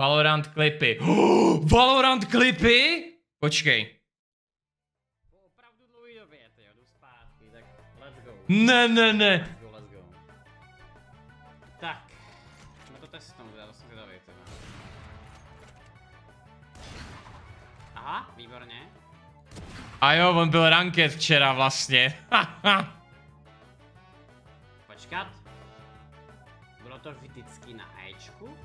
Valorant klipy. Valorant klipy? Počkej. Po opravdu dlouhý době, ty jo, jdu zpátky, tak let's go. Ne, ne, ne. Tak, jsme to testnout, já to jsem zvědavý, ty vole. Aha, výborně. A jo, on byl ranked včera vlastně. Počkat. To vždycky na Ečku?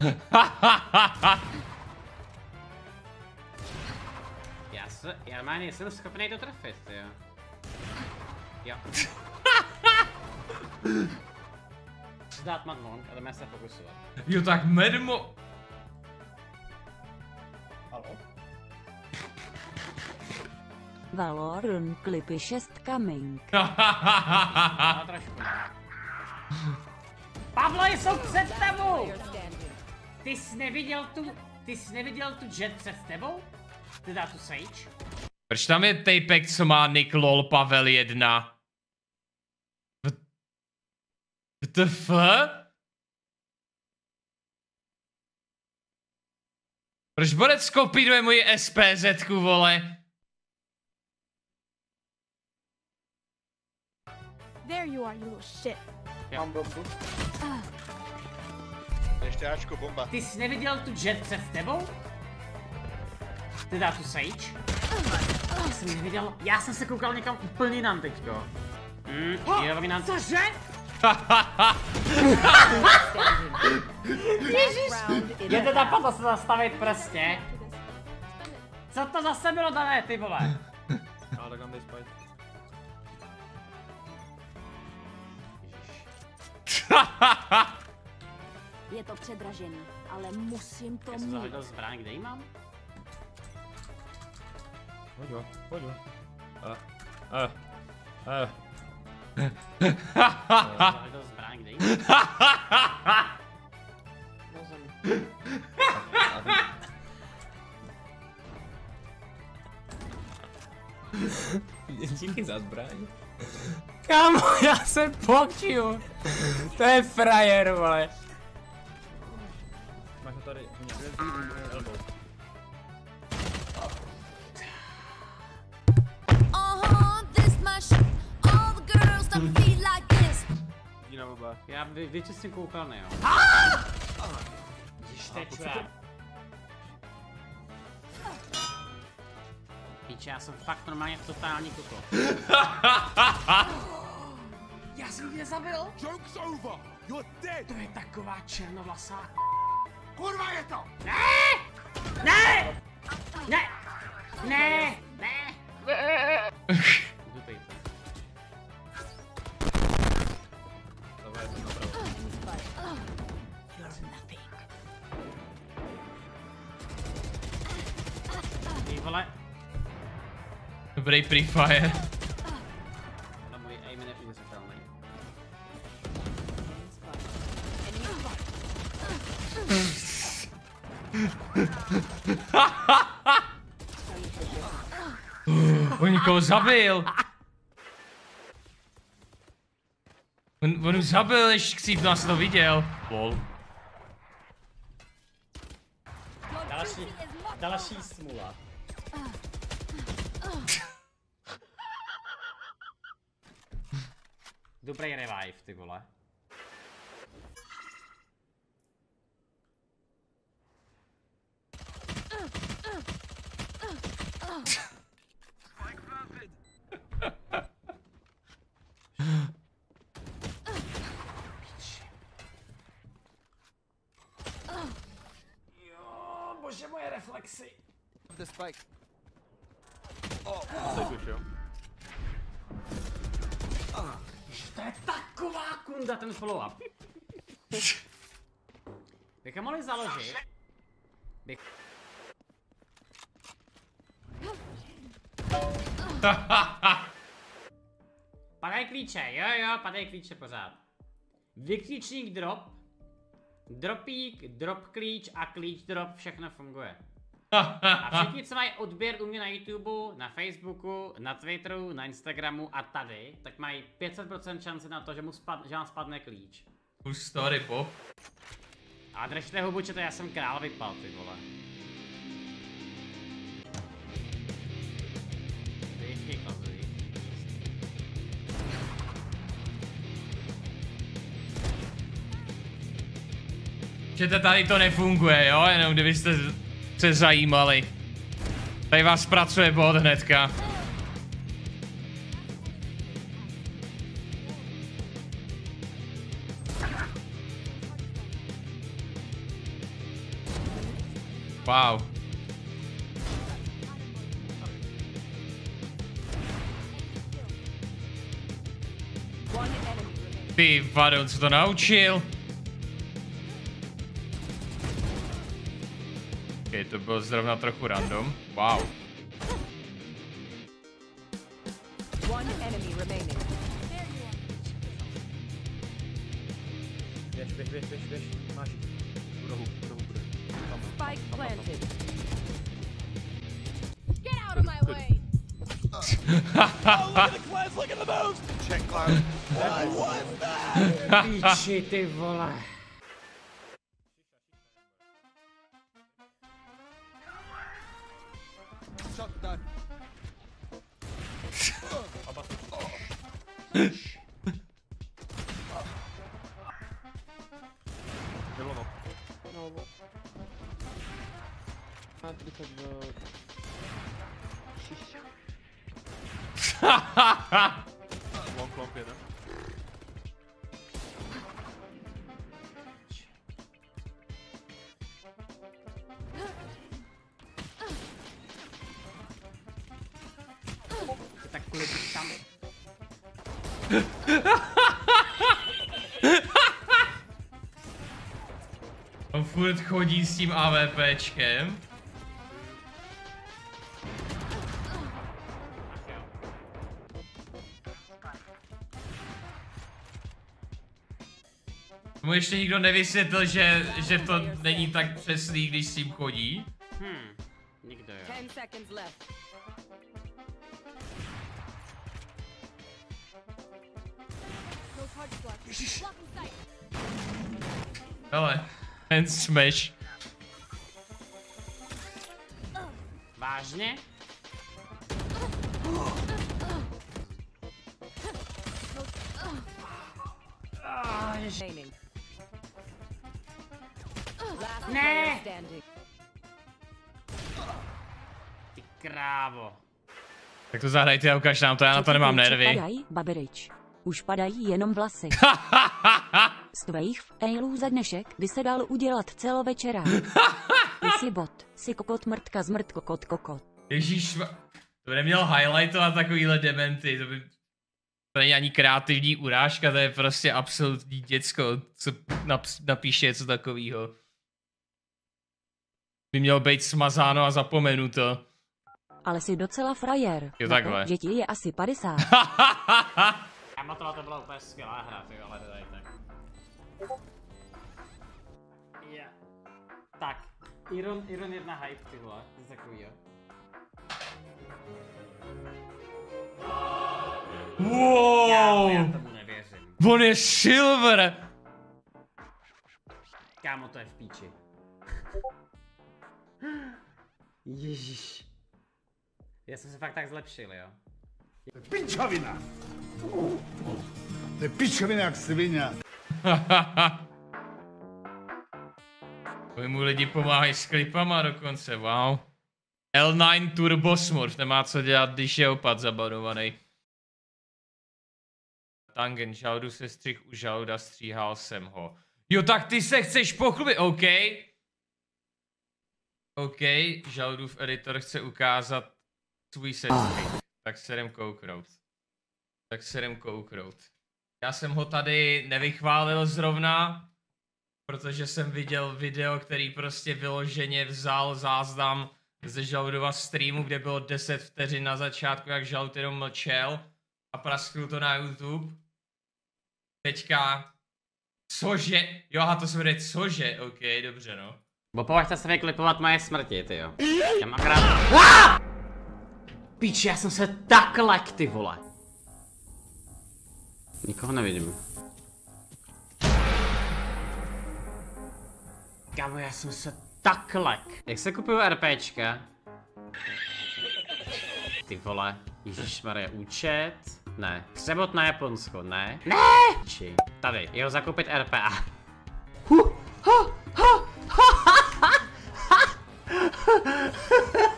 Já se, já má nejsem schopný to trefit, jo. Jo. Dát madlong a jdeme se fokusovat. jo, tak medmo... Valorun klipy 6 coming. Ale trošku ne. Pavlo, jsou před tebou! Ty jsi neviděl tu, ty jsi neviděl tu jet před tebou? Teda tu Sage? Proč tam je tapek, co má Nick LOL Pavel 1? WTF? Proč Borec kopíruje moji SPZ, vole? There you are, you little shit. Mám bombu. Ještě Ačko, bomba. Ty jsi neviděl tu jet před tebou? Teda tu Sage? Ty jsi neviděl? Já jsem se koukal někam úplně jinam teďko. Hmm, jo, jinam. Cože? Je teda to se zastavit prostě. Co to zase bylo dané, ty vole? Ale tak nám dej spajt. Je to předražený, ale musím to Já jsem mít. zahledal zbraň, kde ji mám? Pojď ho, pojď ho. A, a, a. Já jsem zahledal zbraň, kde ji mám? Díky za zbraň. Kámo, já jsem pokčil. To je frajer, vole. Máš ho tady. Elbow. This my shit. All the girls the beat like this. Jdi na oba. Já vy, vyčistím koupelny, jo. Když teče. Píče, já jsem fakt normálně totální koko. já jsem tě zabil? Joke's over! You're dead! To je taková černovlasá. Kurva je to! Ne! Ne! Ne! Ne! Ne! Vole, Dobrý Free Fire. On někoho zabil. On, on už zabil, než Ksíp nás to viděl. Lol. Další, další smula. Dobrý revive, ty vole. Jo, bože moje reflexy. The spike. Teď už jo. To je kunda ten follow-up. Bychom mohli založit. Bych... Padaj klíče, jo jo, padaj klíče pořád. Vykřičník drop, dropík, drop klíč a klíč drop, všechno funguje. A všichni, co mají odběr u mě na YouTube, na Facebooku, na Twitteru, na Instagramu a tady, tak mají 500% šance na to, že, mu spad, že vám spadne klíč. Už story pop. A držte hubu, to já jsem král vypal, ty vole. Ty to tady to nefunguje, jo? Jenom kdybyste se zajímali. Tady vás pracuje bot hnedka. Wow. Ty vado, co to naučil? To bylo zrovna trochu random. Wow. One enemy remaining. Běž, běž, běž, běž, běž. Máš. V rohu, v rohu bude. Tam. Spike planted. Get out of my way! Check cloud. Píči, ty vole. Long, long jeden. Tak kvůli tam. On furt chodí s tím AVPčkem. Mu ještě nikdo nevysvětlil, že, že to není tak přesný, když s tím chodí. Hm, nikdo jo. Hele, ten smash. Vážně? Krávo. Tak to zahrajte a ukaž nám to, já na to nemám nervy. Padají, baberič. Už padají jenom vlasy. Z tvých failů za dnešek by se dal udělat celovečera. Ty jsi bot, jsi kokot mrtka zmrt kokot kokot. Ježíš, to by neměl highlightovat takovýhle dementy, to by... To není ani kreativní urážka, to je prostě absolutní děcko, co naps- napíše něco takového. By mělo být smazáno a zapomenuto. Ale jsi docela frajer. Jo, to, takhle. Že ti je asi 50. Kámo, tohle to byla úplně skvělá hra, ty ale dodajte. Yeah. Tak, Iron, Iron jedna hype, ty vole, něco takovýho. Kámo, já Wow! tomu nevěřím. On je silver! Kámo, to je v píči. Ježíš. Já jsem se fakt tak zlepšil, jo. Pičovina! To je pičovina jak svině. Oni mu lidi pomáhají s klipama dokonce, wow. L9 Turbo Smurf nemá co dělat, když je opad zabarovaný. Tangen, žaldu se střih u žalda, stříhal jsem ho. Jo, tak ty se chceš pochlubit, OK. OK, žaldův editor chce ukázat svůj sestřih. Tak se jdem kouknout. Tak se jdem kouknout. Já jsem ho tady nevychválil zrovna, protože jsem viděl video, který prostě vyloženě vzal záznam ze Žaldova streamu, kde bylo 10 vteřin na začátku, jak Žald jenom mlčel a prasknul to na YouTube. Teďka, cože, jo, aha, to se jmenuje cože, ok, dobře no. Bo považte se vyklipovat moje smrti, ty jo. Já mám akorát... Ah! Píč, já jsem se tak lek, ty vole. Nikoho nevidím. Kámo, já jsem se tak lek. Jak se kupují RPčka? Ty vole. Ježišmarja, účet? Ne. Převod na Japonsko, ne? Ne! Či. Tady, jeho zakoupit RPA. Huh, ha, ha, ha, you just have to say that you're fine.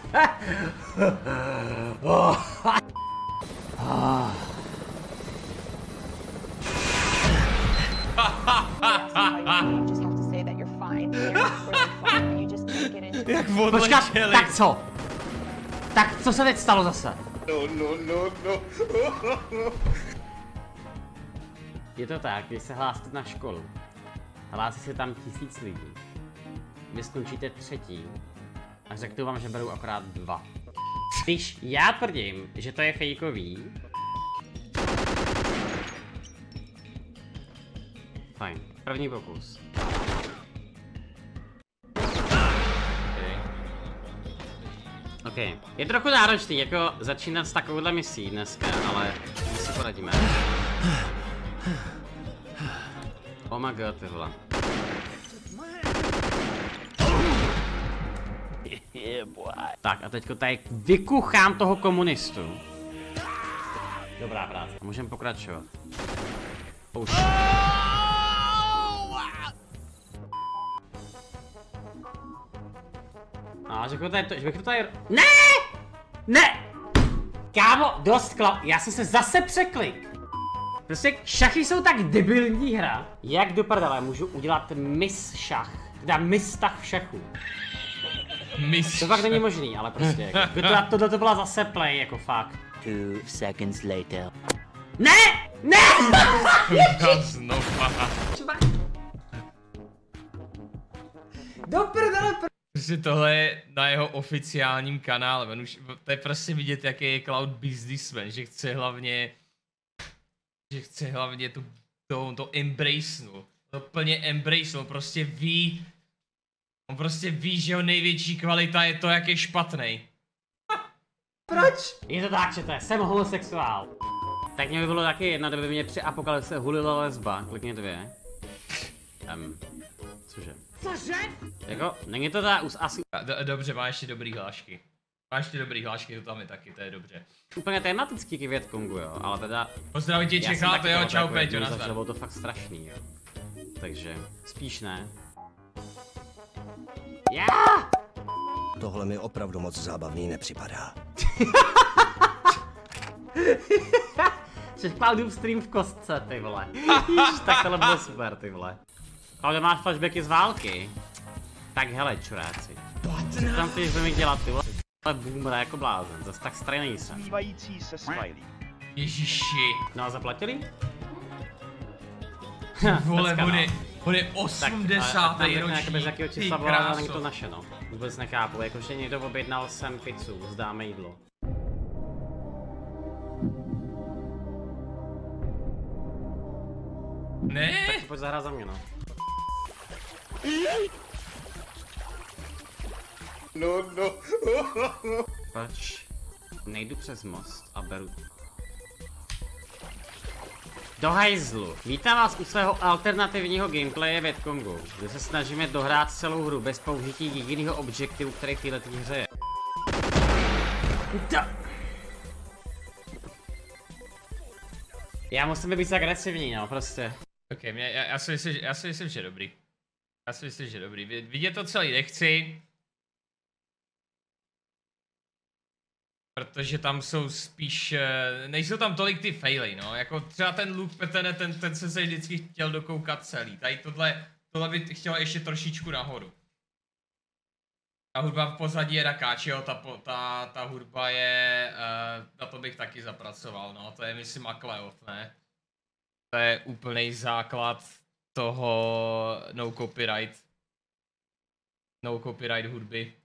Jak Počkat, tak co? Tak co se teď stalo zase? No, no, no, no. Je to tak, když se hlásíte na školu, hlásí se tam tisíc lidí. Vy skončíte třetí a řeknu vám, že berou akorát dva. Když já tvrdím, že to je fejkový, Fajn, první pokus. OK, je trochu náročný jako začínat s takovouhle misí dneska, ale my si poradíme. Oh my god, ty vole. Tak a teďko tady vykuchám toho komunistu. Dobrá práce. Můžeme pokračovat. Už. A že, tady to, že bych to tady... Ne! Ne! Kámo, dost kla... Já jsem se zase překlik. Prostě šachy jsou tak debilní hra. Jak do prdele můžu udělat mis šach? Teda mis tah v šachu. Mis. To fakt není možný, ale prostě jako, to, tohle to byla zase play, jako fakt. Two seconds later. Ne! Ne! Znova. Do prdele, pr... Prostě tohle je na jeho oficiálním kanále, on už, to je prostě vidět, jaký je cloud businessman, že chce hlavně, že chce hlavně tu, to, to embracenul, to plně embracenul, prostě ví, on prostě ví, že jeho největší kvalita je to, jak je špatný. Je to tak, že to je, jsem homosexuál. Tak mě by bylo taky jedna, kdyby mě při apokalypse hulila lesba, klikně dvě. Um, cože? Cože? Jako, není to ta us asi dobře, má ještě dobrý hlášky. Má ještě dobrý hlášky, to tam je taky, to je dobře. úplně tematický k Větkongu, jo, ale teda... Pozdravím tě, Čechá, to jo, čau nazdar. zažil, bylo to fakt strašný, jo. Takže, spíš ne. Já! Tohle mi opravdu moc zábavný nepřipadá. Čech Cloudův stream v kostce, ty vole. Ježiš, tak tohle bylo super, ty vole. Ale máš flashbacky z války. Tak hele, čuráci. Co tam chceš mi dělat, ty vole? Ale boomer jako blázen, zase tak starý nejsem. Zpívající se Smiley. Ježiši, No a zaplatili? vole, Pecka, on no. je, on je Tak, 80. ale tak jako ročník, bez jakého ty čísla volá, není to naše, no. Vůbec nechápu, jakože někdo objednal sem pizzu, zdáme jídlo. Ne? Tak pojď zahrát za mě, no. No, no. Proč nejdu přes most a beru... Do hajzlu. Vítám vás u svého alternativního gameplaye Vietcongu, kde se snažíme dohrát celou hru bez použití jediného objektivu, který v této hře je. Já musím být agresivní, no, prostě. Ok, mě, já, já, si myslím, já si myslím, že dobrý. Já si myslím, že dobrý. Vidět to celý nechci. Protože tam jsou spíš, eh, nejsou tam tolik ty faily, no, jako třeba ten Luke Petene, ten, ten se se vždycky chtěl dokoukat celý, tady tohle, tohle by chtělo ještě trošičku nahoru. Ta hudba v pozadí je Rakáčiho, ta, po- ta, ta hudba je, uh, na to bych taky zapracoval, no, to je myslím Akleov, ne? To je úplný základ toho no copyright. No copyright hudby.